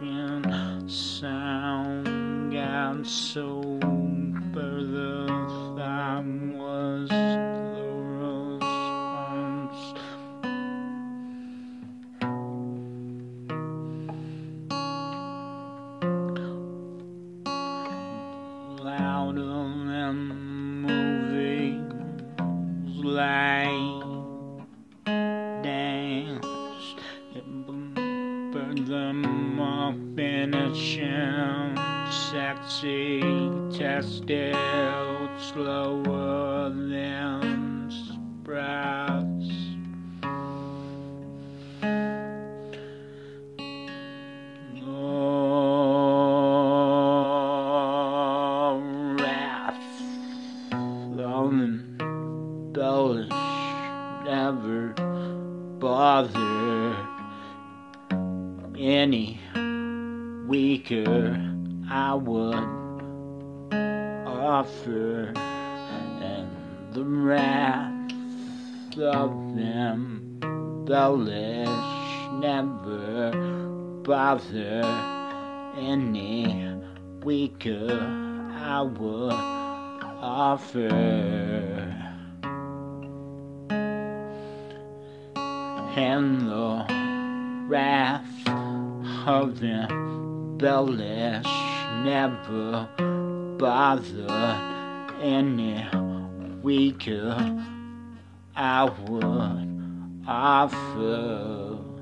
and sound and sober the time was the response louder than moving light. Them up in a sham. Sexy, tested, slower than sprouts. Oh, wrath, loving, bellish, never bother any weaker I would offer, and the wrath of them bellish never bother any weaker I would offer. Wrath them bellish never bothered any weaker I would offer.